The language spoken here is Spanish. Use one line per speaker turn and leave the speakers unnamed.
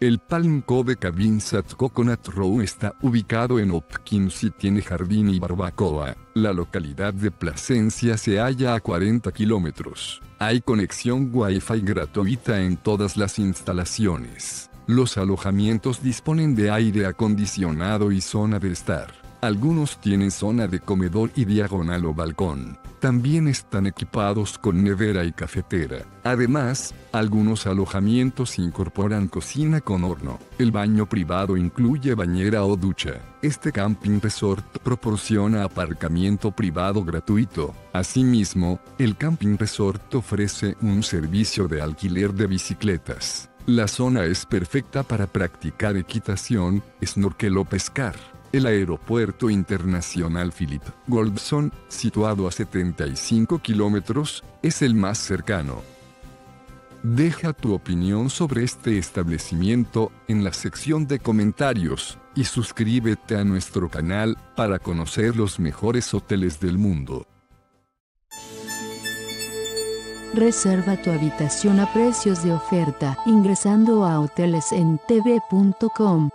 El Palm Cove Cabins at Coconut Row está ubicado en Hopkins y tiene jardín y barbacoa. La localidad de Plasencia se halla a 40 kilómetros. Hay conexión Wi-Fi gratuita en todas las instalaciones. Los alojamientos disponen de aire acondicionado y zona de estar. Algunos tienen zona de comedor y diagonal o balcón. También están equipados con nevera y cafetera. Además, algunos alojamientos incorporan cocina con horno. El baño privado incluye bañera o ducha. Este camping resort proporciona aparcamiento privado gratuito. Asimismo, el camping resort ofrece un servicio de alquiler de bicicletas. La zona es perfecta para practicar equitación, snorkel o pescar. El Aeropuerto Internacional Philip Goldson, situado a 75 kilómetros, es el más cercano. Deja tu opinión sobre este establecimiento en la sección de comentarios y suscríbete a nuestro canal para conocer los mejores hoteles del mundo.
Reserva tu habitación a precios de oferta ingresando a hotelesentv.com.